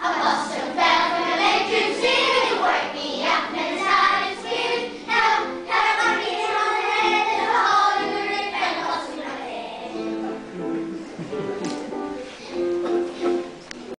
아빠.